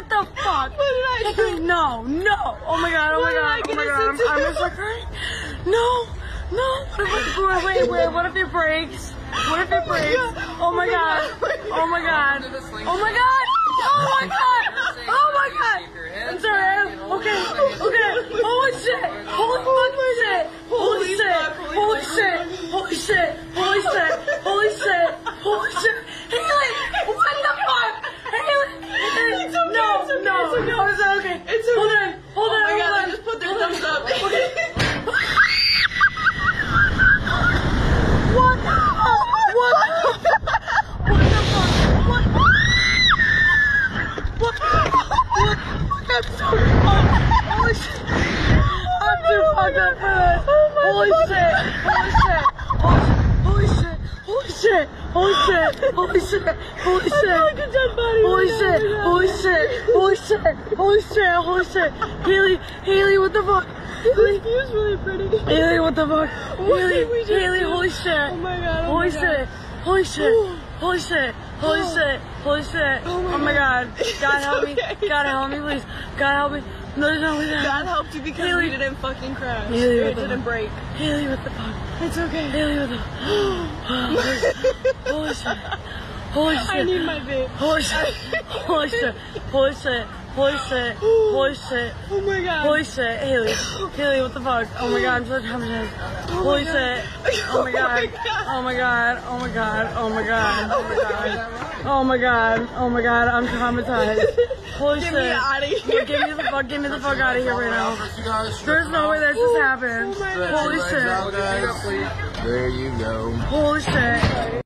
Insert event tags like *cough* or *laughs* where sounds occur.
What the fuck? What did I do? No, no. Oh my god, oh my god, oh my god. I'm. I'm just like. No, no. What if, wait, wait, wait, what if it breaks? What if it oh breaks? Oh, oh my god. Oh, oh my god. Oh my god. Oh my god. Oh my god. I'm sorry. I'm- Okay. Okay. Holy shit. Holy fucking shit. Holy shit. Holy shit. Holy shit. Holy shit. Holy shit. Holy shit. Haley. What the fuck? Haley. Haley. It's okay, No. it's okay, No. it's okay. It's okay. It's okay. Hold on. Hold Oh on. my Hold God, on. just put their Hold on. thumbs up. *laughs* What the fuck? What the fuck? What the fuck? Holy shit. Holy shit. Holy shit. Holy shit. like a dead body Holy right now. shit. Holy shit. Holy shit. Holy shit. Holy shit. Haley. Haley, what the fuck? Haley. This view's really pretty. Haley, what the fuck? What Haley, did we just Haley, do? holy shit. Oh my god. Oh Holy my shit. God. Holy shit. Ooh. Holy shit. Holy Oh. shit. Holy shit. Oh my Oh my god. God. God help me. *laughs* Okay. God help me, please. God help me. No, no, no. God helped you because Haley. we didn't fucking crash. Haley, it didn't break. Haley, what the fuck? It's okay. Haley, what the Holy shit. Holy shit. I need my vape. Holy shit. Holy shit. Holy shit. Holy shit. Holy shit. Oh my god. Holy shit, Haley. Haley, what the fuck? Oh my god, I'm so traumatized. Holy God. shit. Oh my oh *laughs* oh god. Oh my god. Oh my god. Oh my god. Oh my *laughs* god. Oh my god. Oh my god. I'm traumatized. Holy Get shit. me outta here. Yeah, Get me the fuck. Get me the fuck out of here right now. There's no way that just happened. Oh. Holy shit. There you go. Holy shit.